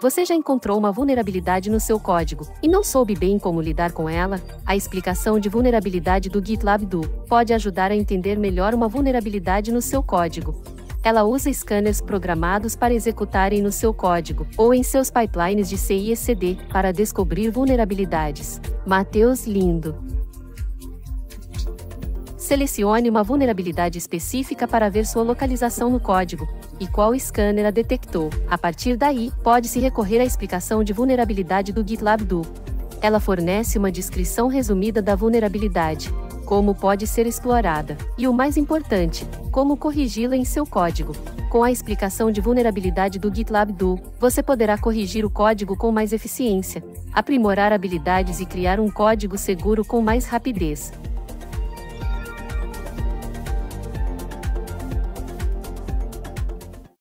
Você já encontrou uma vulnerabilidade no seu código e não soube bem como lidar com ela? A explicação de vulnerabilidade do GitLab Do pode ajudar a entender melhor uma vulnerabilidade no seu código. Ela usa scanners programados para executarem no seu código ou em seus pipelines de CI e CD para descobrir vulnerabilidades. Mateus Lindo Selecione uma vulnerabilidade específica para ver sua localização no código e qual scanner a detectou. A partir daí, pode-se recorrer à explicação de vulnerabilidade do GitLab Do. Ela fornece uma descrição resumida da vulnerabilidade, como pode ser explorada, e o mais importante, como corrigi-la em seu código. Com a explicação de vulnerabilidade do GitLab Do, você poderá corrigir o código com mais eficiência, aprimorar habilidades e criar um código seguro com mais rapidez.